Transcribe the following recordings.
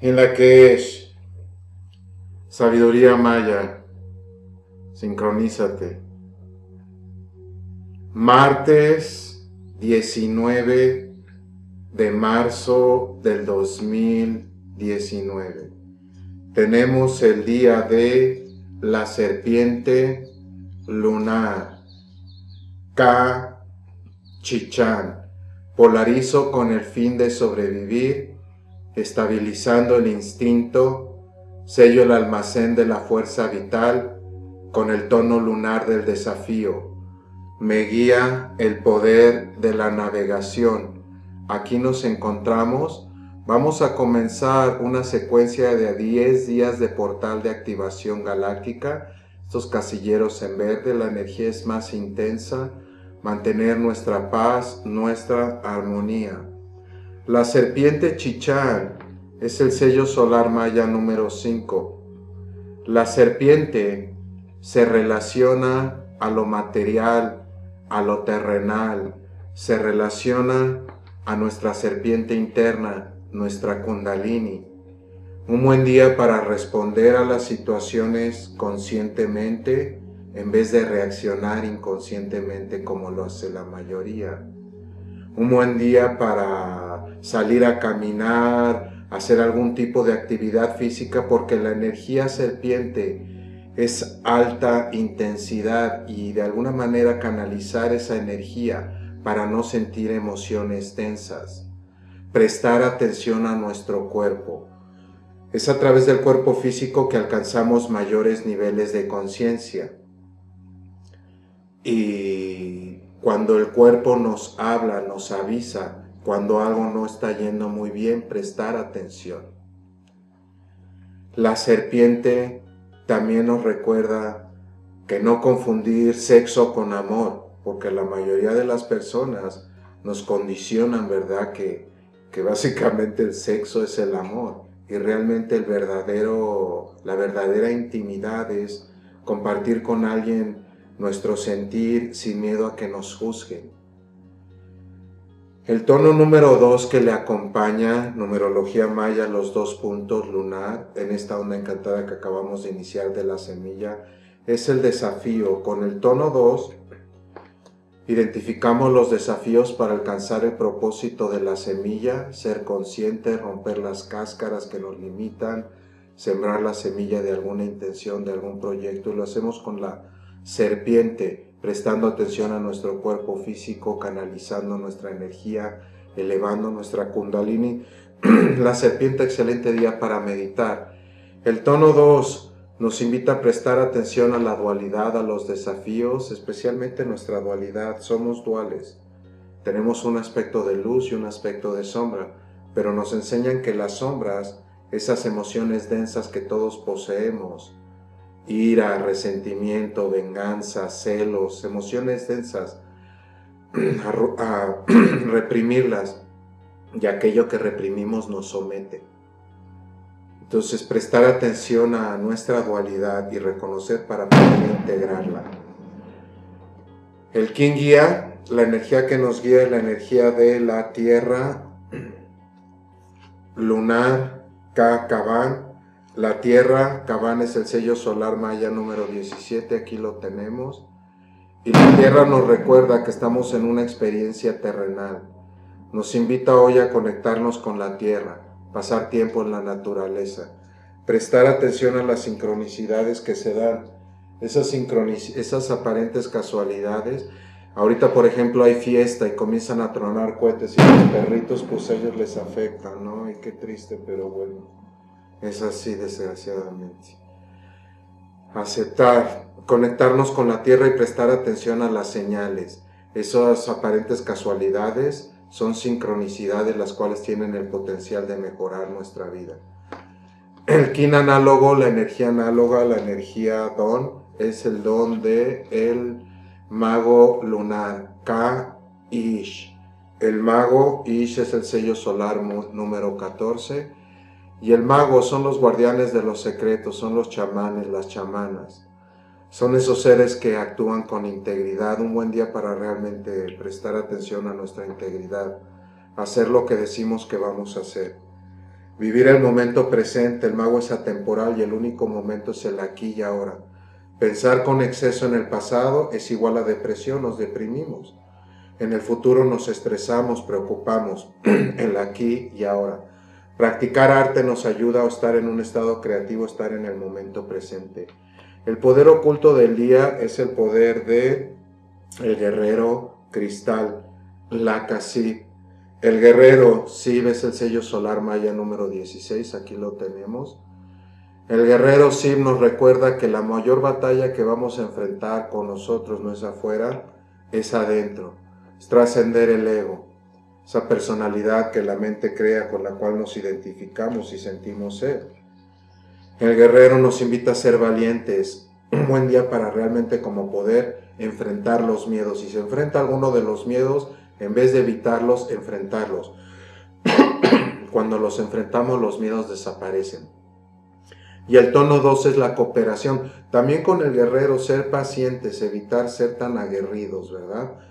en la que es sabiduría maya, sincronízate. Martes 19 de marzo del 2019. Tenemos el día de la serpiente lunar. Ka Chichan. Polarizo con el fin de sobrevivir estabilizando el instinto, sello el almacén de la fuerza vital con el tono lunar del desafío. Me guía el poder de la navegación. Aquí nos encontramos. Vamos a comenzar una secuencia de 10 días de portal de activación galáctica. Estos casilleros en verde, la energía es más intensa. Mantener nuestra paz, nuestra armonía. La serpiente Chichán es el sello solar maya número 5. La serpiente se relaciona a lo material, a lo terrenal, se relaciona a nuestra serpiente interna, nuestra kundalini. Un buen día para responder a las situaciones conscientemente en vez de reaccionar inconscientemente como lo hace la mayoría un buen día para salir a caminar, hacer algún tipo de actividad física, porque la energía serpiente es alta intensidad y de alguna manera canalizar esa energía para no sentir emociones tensas. Prestar atención a nuestro cuerpo. Es a través del cuerpo físico que alcanzamos mayores niveles de conciencia. Y cuando el cuerpo nos habla, nos avisa, cuando algo no está yendo muy bien, prestar atención. La serpiente también nos recuerda que no confundir sexo con amor, porque la mayoría de las personas nos condicionan, ¿verdad? Que, que básicamente el sexo es el amor y realmente el verdadero, la verdadera intimidad es compartir con alguien nuestro sentir sin miedo a que nos juzguen. El tono número dos que le acompaña, numerología maya, los dos puntos lunar, en esta onda encantada que acabamos de iniciar de la semilla, es el desafío. Con el tono 2 identificamos los desafíos para alcanzar el propósito de la semilla, ser consciente, romper las cáscaras que nos limitan, sembrar la semilla de alguna intención, de algún proyecto, y lo hacemos con la serpiente, prestando atención a nuestro cuerpo físico, canalizando nuestra energía, elevando nuestra kundalini. la serpiente, excelente día para meditar. El tono 2 nos invita a prestar atención a la dualidad, a los desafíos, especialmente nuestra dualidad. Somos duales. Tenemos un aspecto de luz y un aspecto de sombra, pero nos enseñan que las sombras, esas emociones densas que todos poseemos, ira, resentimiento, venganza, celos, emociones densas, a, reprimirlas y aquello que reprimimos nos somete. Entonces prestar atención a nuestra dualidad y reconocer para poder integrarla. El King guía, la energía que nos guía es la energía de la tierra lunar, Kakaban, la Tierra, Cabán es el sello solar maya número 17, aquí lo tenemos. Y la Tierra nos recuerda que estamos en una experiencia terrenal. Nos invita hoy a conectarnos con la Tierra, pasar tiempo en la naturaleza, prestar atención a las sincronicidades que se dan, esas, aparentes casualidades. Ahorita, por ejemplo, hay fiesta y comienzan a tronar cohetes y los perritos, pues ellos les afecta, ¿no? Y qué triste, pero bueno. Es así, desgraciadamente. Aceptar, conectarnos con la tierra y prestar atención a las señales. Esas aparentes casualidades son sincronicidades las cuales tienen el potencial de mejorar nuestra vida. El kin análogo, la energía análoga, la energía don, es el don de el mago lunar, Ka Ish. El mago Ish es el sello solar número 14 y el mago son los guardianes de los secretos, son los chamanes, las chamanas. Son esos seres que actúan con integridad. Un buen día para realmente prestar atención a nuestra integridad, hacer lo que decimos que vamos a hacer. Vivir el momento presente, el mago es atemporal y el único momento es el aquí y ahora. Pensar con exceso en el pasado es igual a depresión, nos deprimimos. En el futuro nos estresamos, preocupamos, el aquí y ahora. Practicar arte nos ayuda a estar en un estado creativo, estar en el momento presente. El poder oculto del día es el poder de el guerrero cristal, la casi. El guerrero, sí, ves el sello solar maya número 16, aquí lo tenemos. El guerrero Sim nos recuerda que la mayor batalla que vamos a enfrentar con nosotros no es afuera, es adentro. Es trascender el ego, esa personalidad que la mente crea con la cual nos identificamos y sentimos ser. El guerrero nos invita a ser valientes. Un buen día para realmente como poder enfrentar los miedos. Si se enfrenta alguno de los miedos, en vez de evitarlos, enfrentarlos. Cuando los enfrentamos, los miedos desaparecen. Y el tono 2 es la cooperación. También con el guerrero, ser pacientes, evitar ser tan aguerridos, ¿verdad?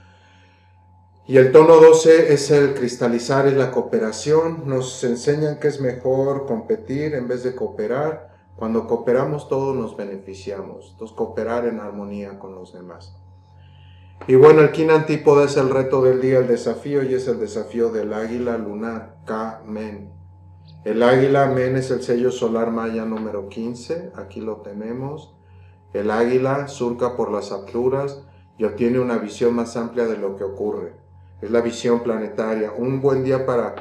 Y el tono 12 es el cristalizar, es la cooperación. Nos enseñan que es mejor competir en vez de cooperar. Cuando cooperamos todos nos beneficiamos. Entonces cooperar en armonía con los demás. Y bueno, el quinto antípoda es el reto del día, el desafío, y es el desafío del águila lunar, K-Men. El águila men es el sello solar maya número 15, aquí lo tenemos. El águila surca por las alturas y obtiene una visión más amplia de lo que ocurre. Es la visión planetaria. Un buen día para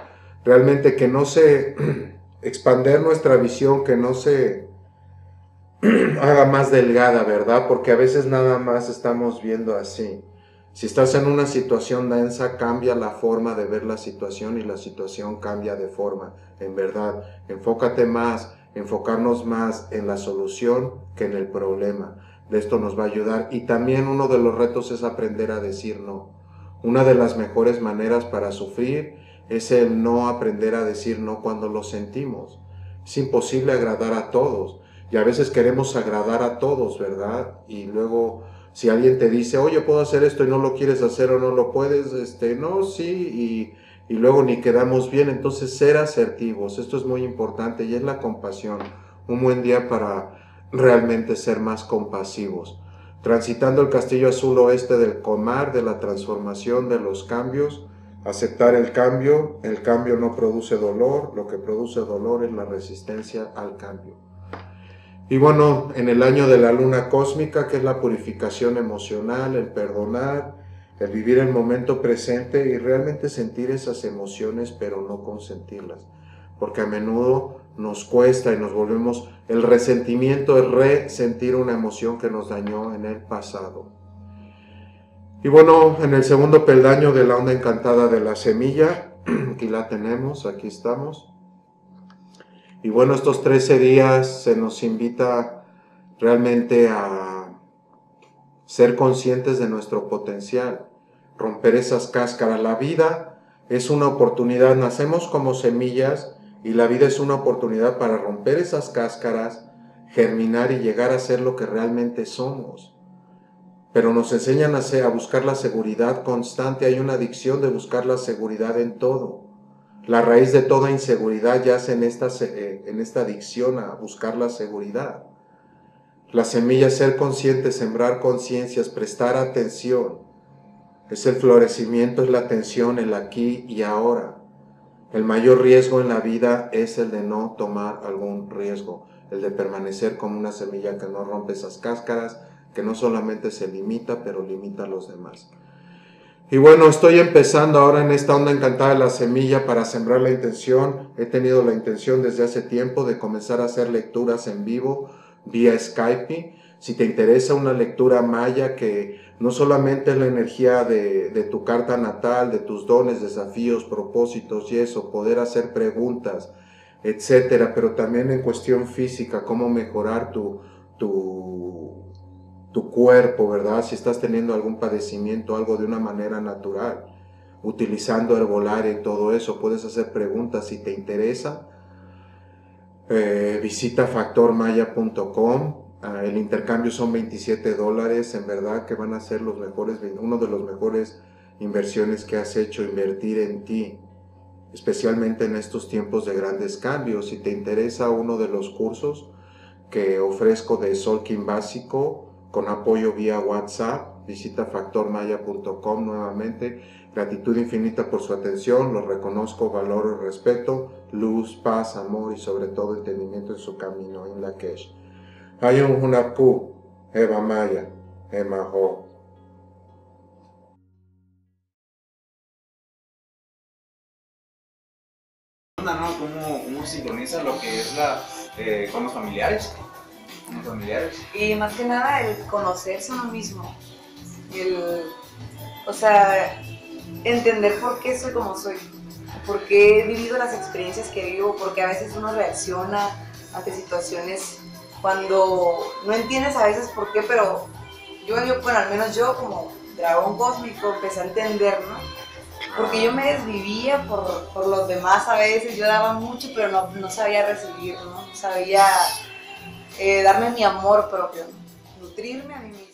realmente que no se expander nuestra visión, que no se haga más delgada, ¿verdad? Porque a veces nada más estamos viendo así. Si estás en una situación densa, cambia la forma de ver la situación y la situación cambia de forma. En verdad, enfócate más, enfocarnos más en la solución que en el problema. De esto nos va a ayudar. Y también uno de los retos es aprender a decir no. Una de las mejores maneras para sufrir es el no aprender a decir no cuando lo sentimos. Es imposible agradar a todos. Y a veces queremos agradar a todos, ¿verdad? Y luego si alguien te dice, oye, puedo hacer esto y no lo quieres hacer o no lo puedes, este, no, sí, y, y luego ni quedamos bien. Entonces, ser asertivos, esto es muy importante y es la compasión. Un buen día para realmente ser más compasivos. Transitando el castillo azul oeste del comar, de la transformación, de los cambios, aceptar el cambio. El cambio no produce dolor, lo que produce dolor es la resistencia al cambio. Y bueno, en el año de la luna cósmica, que es la purificación emocional, el perdonar, el vivir el momento presente y realmente sentir esas emociones, pero no consentirlas. Porque a menudo nos cuesta y nos volvemos, el resentimiento es resentir una emoción que nos dañó en el pasado. Y bueno, en el segundo peldaño de la onda encantada de la semilla, aquí la tenemos, aquí estamos. Y bueno, estos 13 días se nos invita realmente a ser conscientes de nuestro potencial, romper esas cáscaras. La vida es una oportunidad, nacemos como semillas y la vida es una oportunidad para romper esas cáscaras, germinar y llegar a ser lo que realmente somos. Pero nos enseñan a, a buscar la seguridad constante, hay una adicción de buscar la seguridad en todo. La raíz de toda inseguridad yace en esta, eh, adicción a buscar la seguridad. La semilla ser consciente, sembrar conciencias, prestar atención. Es el florecimiento, es la atención, el aquí y ahora. El mayor riesgo en la vida es el de no tomar algún riesgo, el de permanecer como una semilla que no rompe esas cáscaras, que no solamente se limita, pero limita a los demás. Y bueno, estoy empezando ahora en esta onda encantada de la semilla para sembrar la intención. He tenido la intención desde hace tiempo de comenzar a hacer lecturas en vivo vía Skype. Si te interesa una lectura maya que no solamente es la energía de, tu carta natal, de tus dones, desafíos, propósitos y eso, poder hacer preguntas, etcétera, pero también en cuestión física, cómo mejorar tu, tu tu cuerpo, ¿verdad? Si estás teniendo algún padecimiento, algo de una manera natural, utilizando herbolaria y todo eso, puedes hacer preguntas si te interesa. Eh, visita factormaya.com. El intercambio son 27 dólares, en verdad que van a ser los mejores, uno de los mejores inversiones que has hecho, invertir en ti, especialmente en estos tiempos de grandes cambios. Si te interesa uno de los cursos que ofrezco de Solking básico con apoyo vía WhatsApp, visita factormaya.com nuevamente. Gratitud infinita por su atención, lo reconozco, valoro respeto, luz, paz, amor y sobre todo entendimiento en su camino en la Kesh. Hayun Hunapu, Eva Maya, Emaho. ¿no? ¿Cómo, cómo sincroniza lo que es la, eh, con los familiares? Con los familiares. Y más que nada el conocerse a uno mismo. El, o sea, entender por qué soy como soy. Por qué he vivido las experiencias que vivo. Porque a veces uno reacciona ante situaciones cuando no entiendes a veces por qué, pero yo, bueno, al menos yo como dragón cósmico empecé a entender, ¿no? porque yo me desvivía por, por, los demás a veces, yo daba mucho, pero no, no sabía recibir, no sabía eh, darme mi amor propio, nutrirme a mí misma.